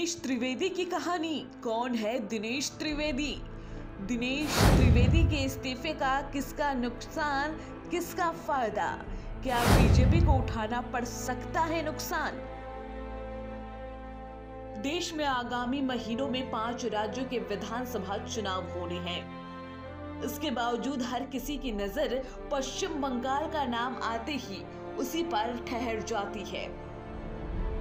दिनेश त्रिवेदी की कहानी। कौन है दिनेश त्रिवेदी? दिनेश त्रिवेदी के इस्तीफे का किसका नुकसान, किसका फ़ायदा? क्या बीजेपी को उठाना पड़ सकता है नुकसान? देश में आगामी महीनों में पाँच राज्यों के विधानसभा चुनाव होने हैं। इसके बावजूद हर किसी की नज़र पश्चिम बंगाल का नाम आते ही उसी पर ठहर जाती है।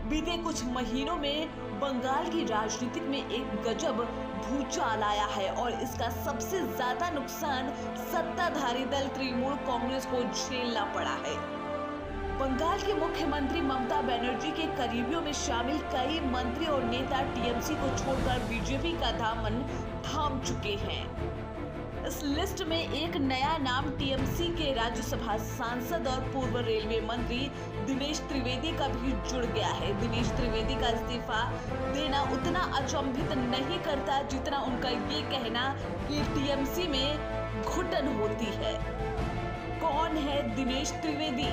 बीते कुछ महीनों में बंगाल की राजनीति में एक गजब भूचाल आया है और इसका सबसे ज़्यादा नुकसान सत्ताधारी दल तृणमूल कांग्रेस को झेलना पड़ा है। बंगाल के मुख्यमंत्री ममता बनर्जी के करीबियों में शामिल कई मंत्री और नेता टीएमसी को छोड़कर बीजेपी का दामन थाम चुके हैं। इस लिस्ट में एक नया नाम टीएमसी के राज्यसभा सांसद और पूर्व रेलवे मंत्री दिनेश त्रिवेदी का भी जुड़ गया है। दिनेश त्रिवेदी का इस्तीफा देना उतना अचंभित नहीं करता जितना उनका ये कहना कि टीएमसी में घुटन होती है। कौन है दिनेश त्रिवेदी?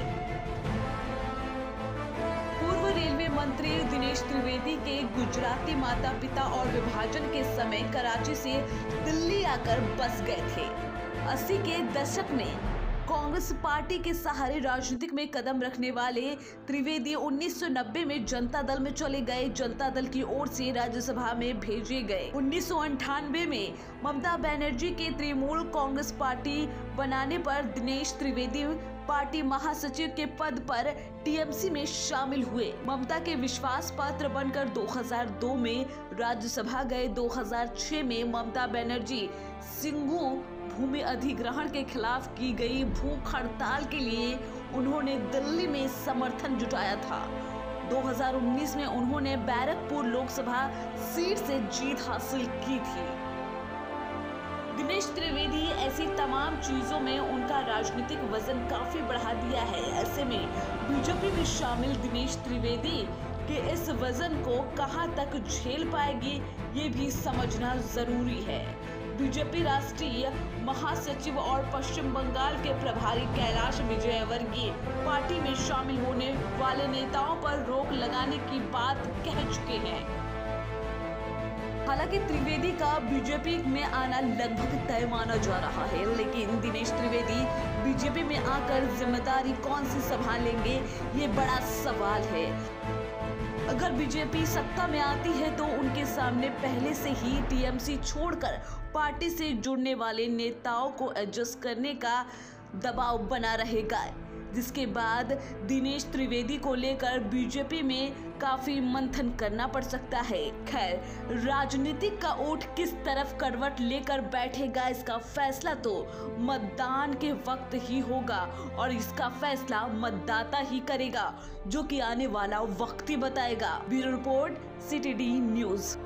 मंत्री दिनेश त्रिवेदी के गुजराती माता पिता और विभाजन के समय कराची से दिल्ली आकर बस गए थे। अस्सी के दशक में कांग्रेस पार्टी के सहारे राजनीतिक में कदम रखने वाले त्रिवेदी 1990 में जनता दल में चले गए। जनता दल की ओर से राज्यसभा में भेजे गए। उन्नीस में ममता बनर्जी के तृणमूल कांग्रेस पार्टी बनाने पर दिनेश त्रिवेदी पार्टी महासचिव के पद पर टीएमसी में शामिल हुए। ममता के विश्वास पात्र बनकर 2002 में राज्यसभा गए। 2006 में ममता बनर्जी सिंघू भूमि अधिग्रहण के खिलाफ की गई भूख हड़ताल के लिए उन्होंने दिल्ली में समर्थन जुटाया था। 2019 में उन्होंने बैरकपुर लोकसभा सीट से जीत हासिल की थी। दिनेश त्रिवेदी ऐसी तमाम चीज़ों में उनका राजनीतिक वज़न काफ़ी बढ़ा दिया है। ऐसे में बीजेपी में शामिल दिनेश त्रिवेदी के इस वज़न को कहाँ तक झेल पाएगी, ये भी समझना ज़रूरी है। बीजेपी राष्ट्रीय महासचिव और पश्चिम बंगाल के प्रभारी कैलाश विजयवर्गीय पार्टी में शामिल होने वाले नेताओं पर रोक लगाने की बात कह चुके हैं। हालाँकि त्रिवेदी का बीजेपी में आना लगभग तय माना जा रहा है, लेकिन दिनेश त्रिवेदी बीजेपी में आकर ज़िम्मेदारी कौन सी संभालेंगे, ये बड़ा सवाल है। अगर बीजेपी सत्ता में आती है तो उनके सामने पहले से ही टीएमसी छोड़कर पार्टी से जुड़ने वाले नेताओं को एडजस्ट करने का दबाव बना रहेगा। जिसके बाद दिनेश त्रिवेदी को लेकर बीजेपी में काफ़ी मंथन करना पड़ सकता है। खैर, राजनीतिक का ओट किस तरफ़ करवट लेकर बैठेगा, इसका फैसला तो मतदान के वक्त ही होगा और इसका फैसला मतदाता ही करेगा, जो कि आने वाला वक्त ही बताएगा। Bureau report, city D news.